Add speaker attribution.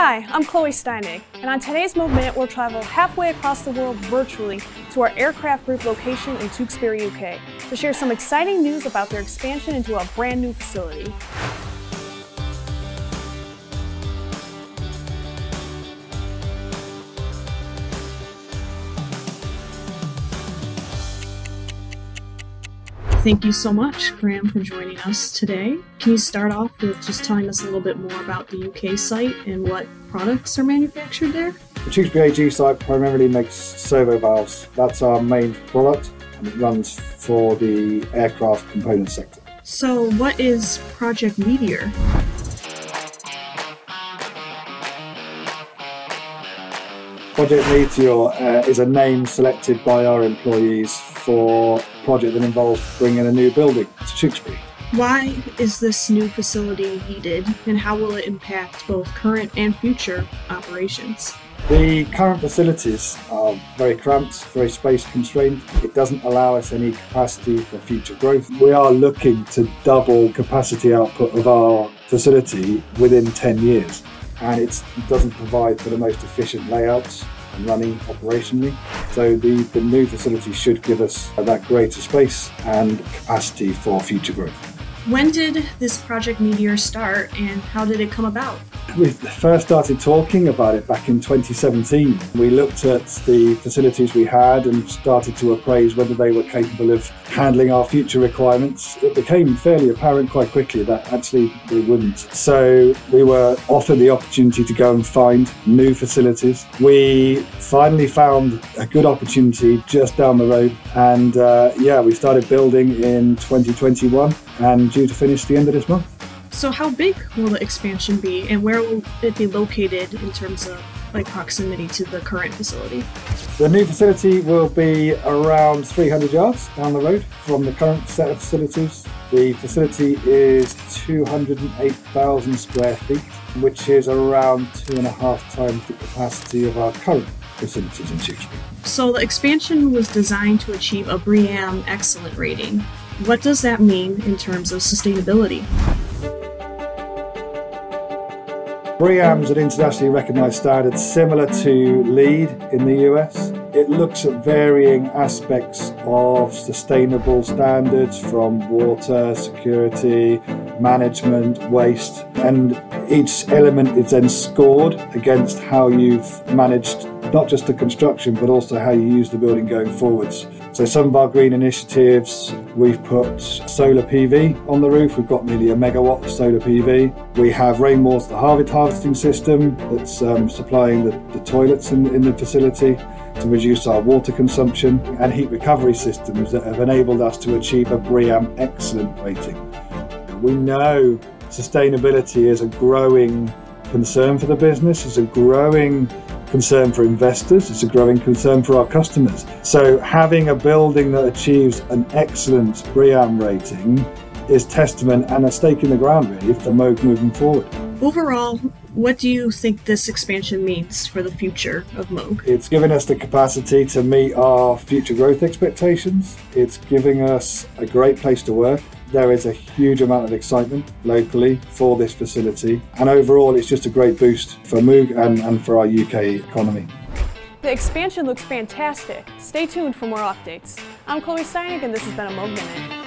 Speaker 1: Hi, I'm Chloe Steinig, and on today's Moog Minute, we'll travel halfway across the world virtually to our aircraft group location in Tewkesbury, UK, to share some exciting news about their expansion into a brand new facility.
Speaker 2: Thank you so much, Graham, for joining us today. Can you start off with just telling us a little bit more about the UK site and what products are manufactured there?
Speaker 3: The Tewkesbury AG site primarily makes servo valves. That's our main product and it runs for the aircraft component sector.
Speaker 2: So, what is Project Meteor?
Speaker 3: Project Meteor uh, is a name selected by our employees for a project that involves bringing a new building to Tewkesbury.
Speaker 2: Why is this new facility needed and how will it impact both current and future operations?
Speaker 3: The current facilities are very cramped, very space constrained. It doesn't allow us any capacity for future growth. We are looking to double capacity output of our facility within 10 years and it doesn't provide for the most efficient layouts and running operationally. So the, the new facility should give us that greater space and capacity for future growth.
Speaker 2: When did this Project Meteor start and how did it come about?
Speaker 3: We first started talking about it back in 2017. We looked at the facilities we had and started to appraise whether they were capable of handling our future requirements. It became fairly apparent quite quickly that actually they wouldn't. So we were offered the opportunity to go and find new facilities. We finally found a good opportunity just down the road, and uh, yeah, we started building in 2021 and due to finish the end of this month.
Speaker 2: So, how big will the expansion be, and where will it be located in terms of like proximity to the current facility?
Speaker 3: The new facility will be around 300 yards down the road from the current set of facilities. The facility is 208,000 square feet, which is around two and a half times the capacity of our current facilities in Tewkesbury.
Speaker 2: So, the expansion was designed to achieve a BREEAM Excellent rating. What does that mean in terms of sustainability?
Speaker 3: BREEAM is an internationally recognised standard similar to LEED in the US. It looks at varying aspects of sustainable standards from water, security, management, waste, and each element is then scored against how you've managed not just the construction but also how you use the building going forwards. So some of our green initiatives, we've put solar PV on the roof. We've got nearly a megawatt of solar PV. We have rainwater harvesting system that's um, supplying the, the toilets in, in the facility to reduce our water consumption and heat recovery systems that have enabled us to achieve a BREEAM excellent rating. We know sustainability is a growing concern for the business, it's a growing concern for investors, it's a growing concern for our customers. So having a building that achieves an excellent BREEAM rating is testament and a stake in the ground really for Moog moving forward.
Speaker 2: Overall, what do you think this expansion means for the future of Moog?
Speaker 3: It's giving us the capacity to meet our future growth expectations. It's giving us a great place to work. There is a huge amount of excitement locally for this facility, and overall, it's just a great boost for Moog and, and for our UK economy.
Speaker 1: The expansion looks fantastic. Stay tuned for more updates. I'm Chloe Steinig, and this has been a Moog Minute.